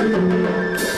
Música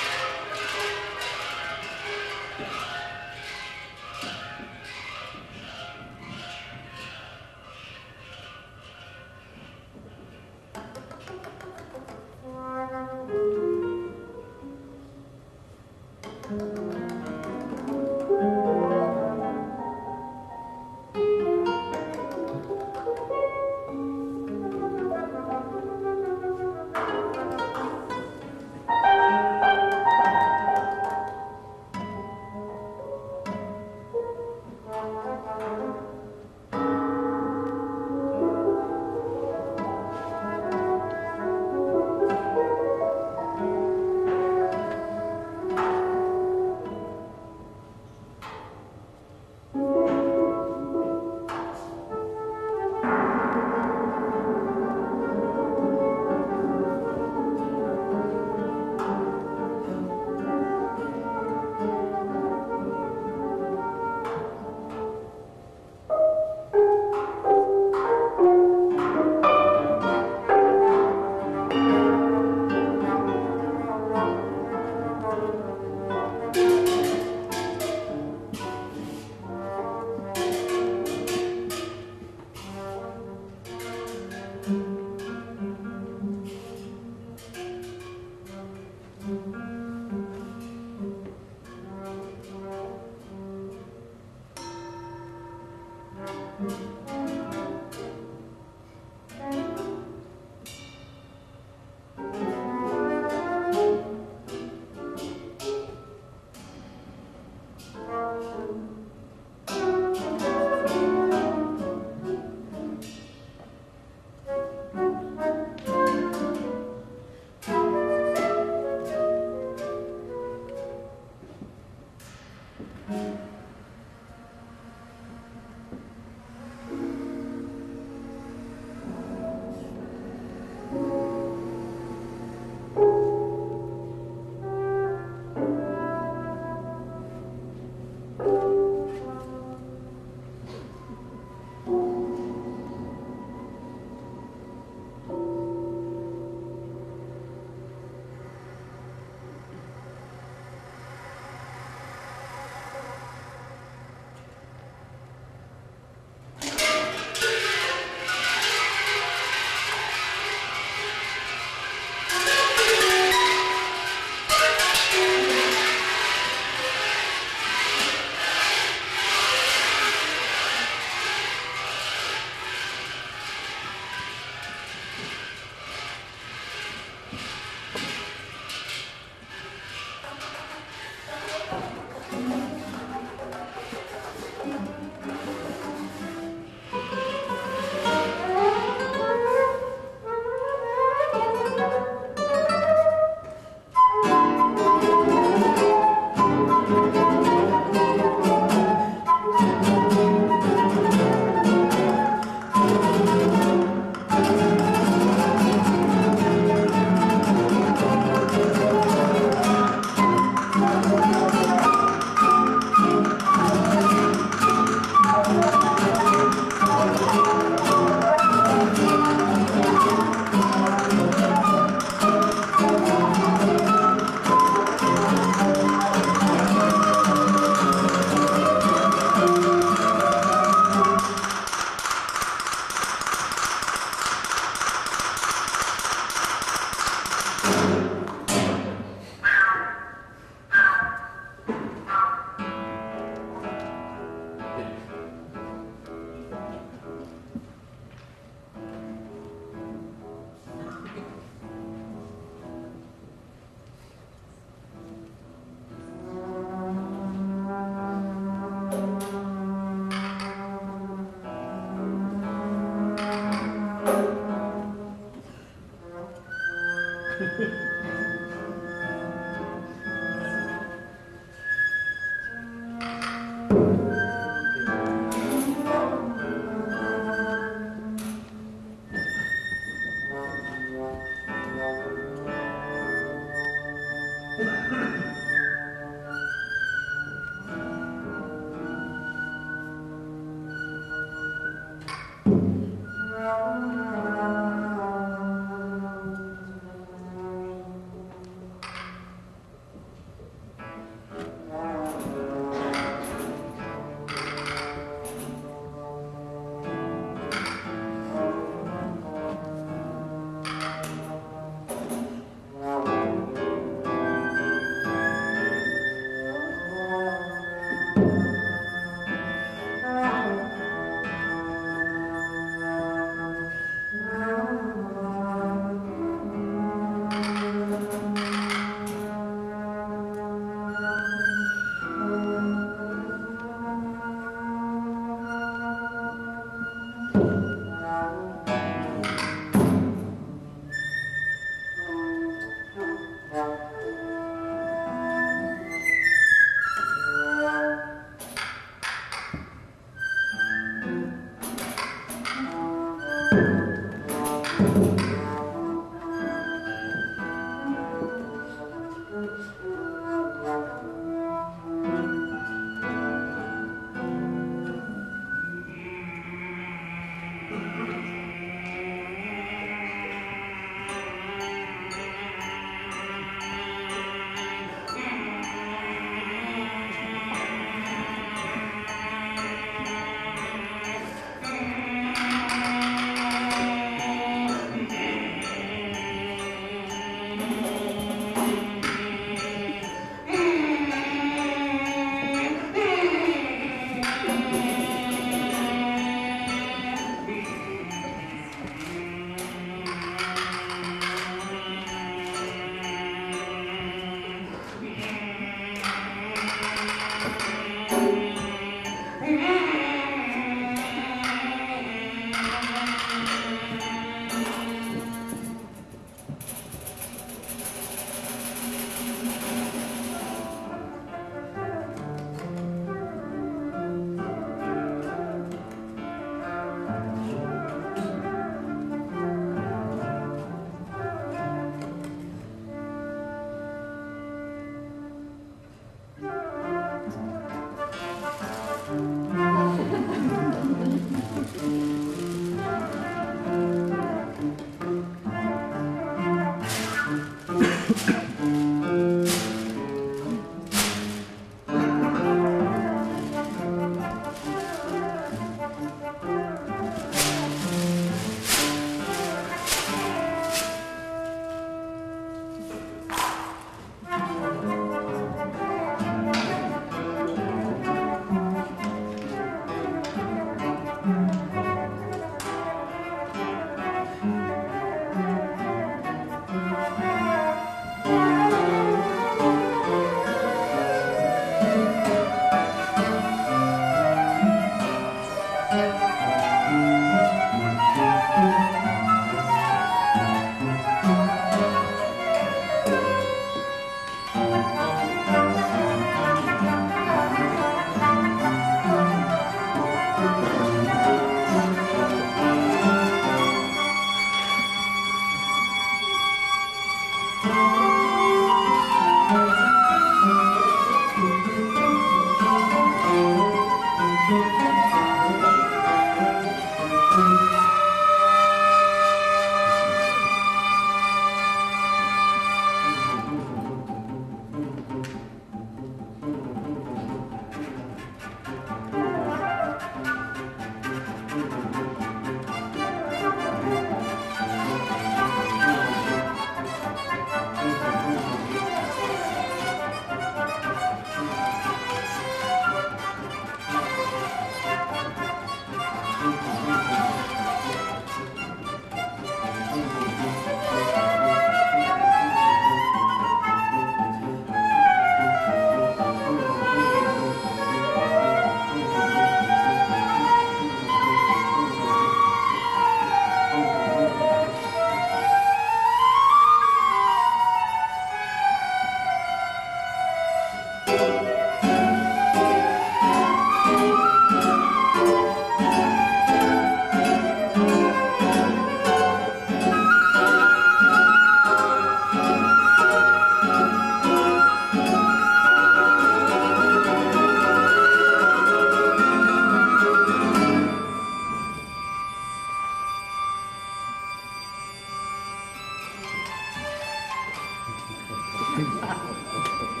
ハハハハ。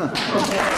Ha